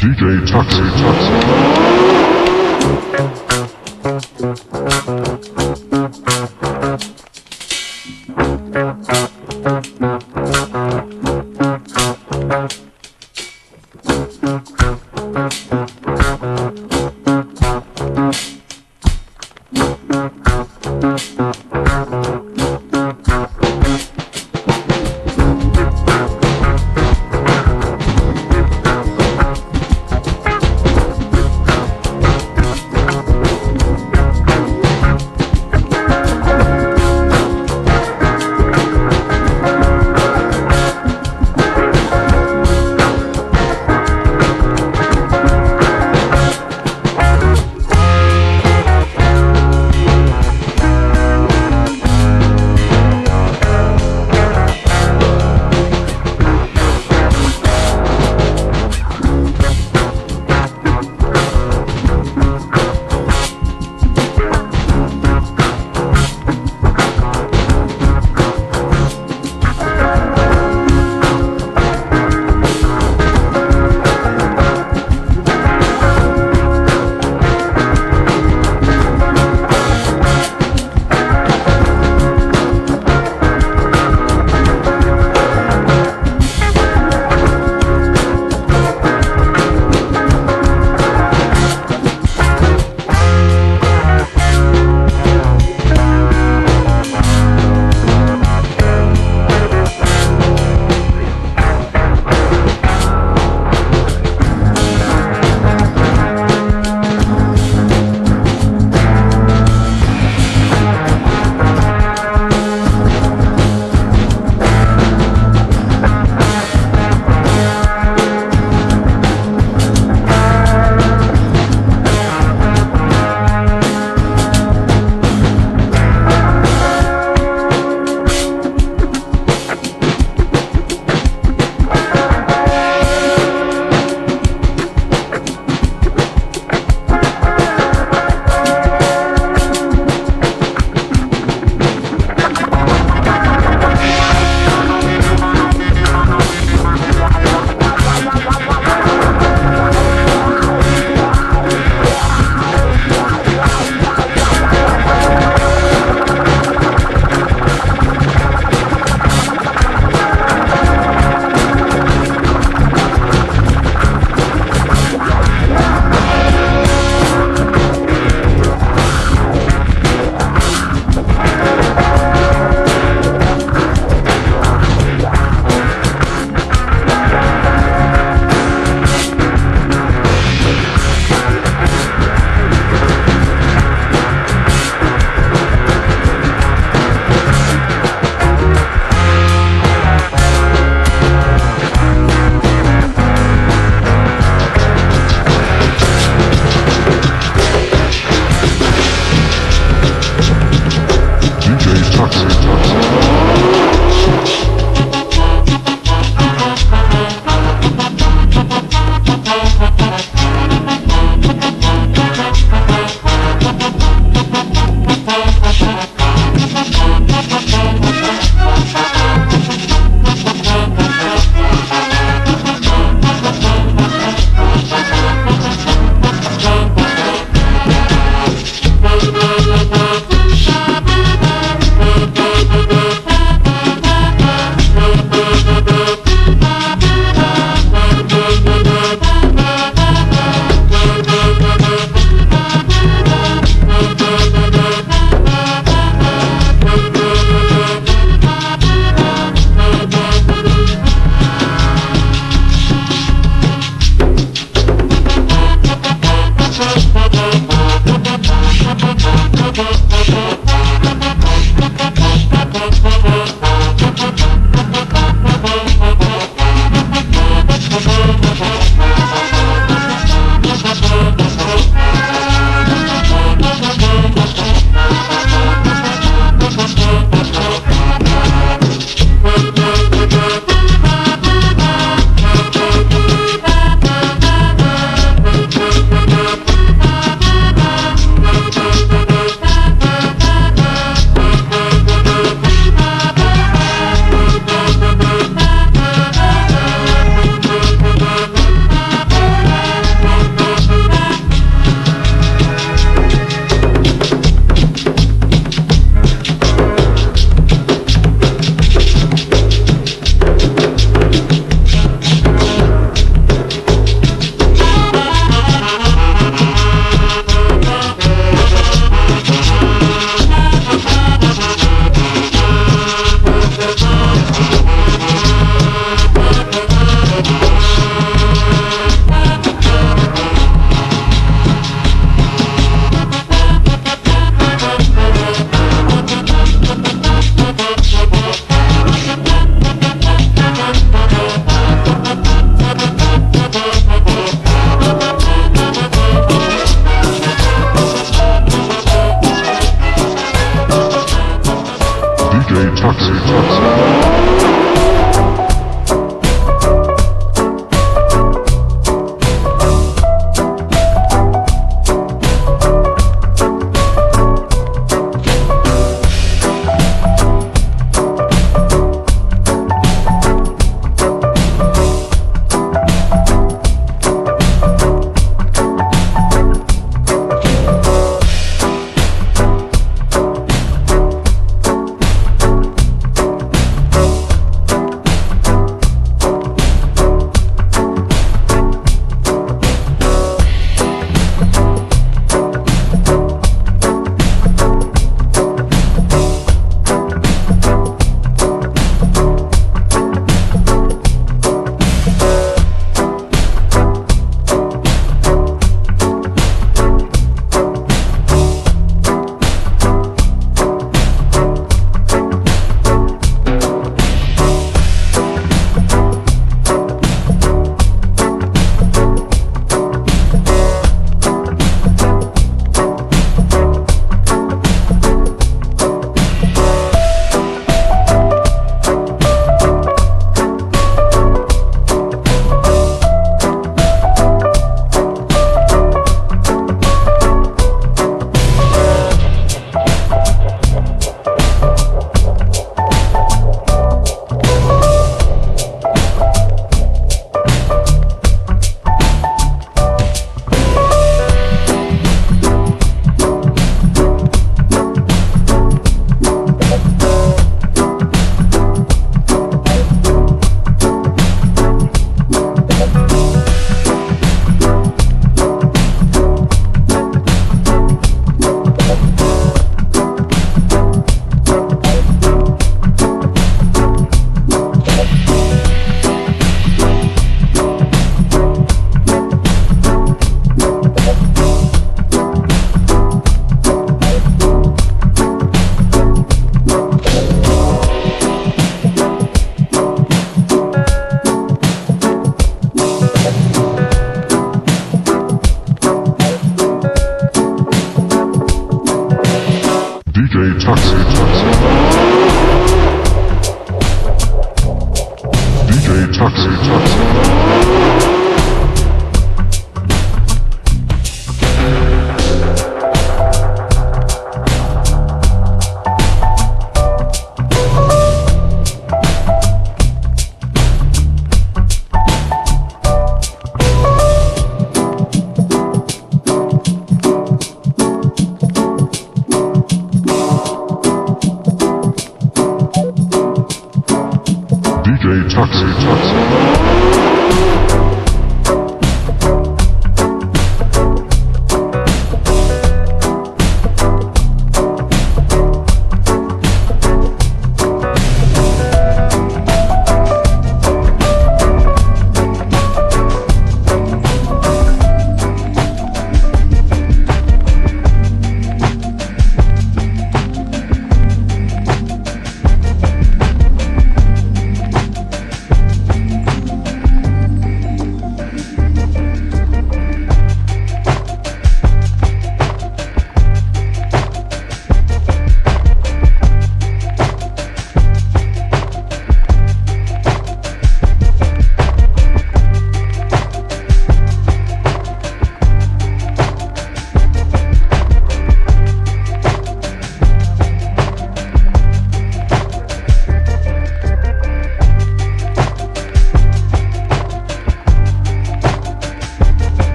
DJ Tuxy Tuxy.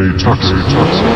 DJ Tuxy